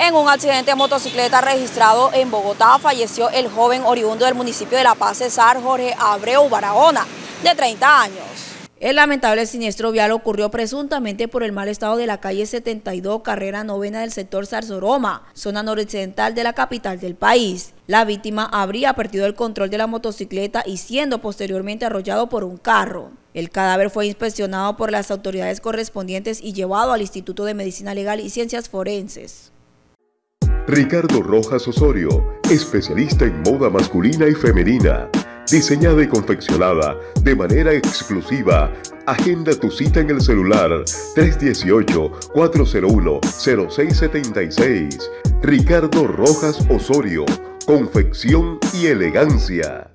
En un accidente de motocicleta registrado en Bogotá falleció el joven oriundo del municipio de La Paz, Cesar Jorge Abreu Barahona, de 30 años. El lamentable siniestro vial ocurrió presuntamente por el mal estado de la calle 72, carrera novena del sector Zarzoroma, zona noroccidental de la capital del país. La víctima habría perdido el control de la motocicleta y siendo posteriormente arrollado por un carro. El cadáver fue inspeccionado por las autoridades correspondientes y llevado al Instituto de Medicina Legal y Ciencias Forenses. Ricardo Rojas Osorio, especialista en moda masculina y femenina diseñada y confeccionada de manera exclusiva. Agenda tu cita en el celular 318-401-0676. Ricardo Rojas Osorio, confección y elegancia.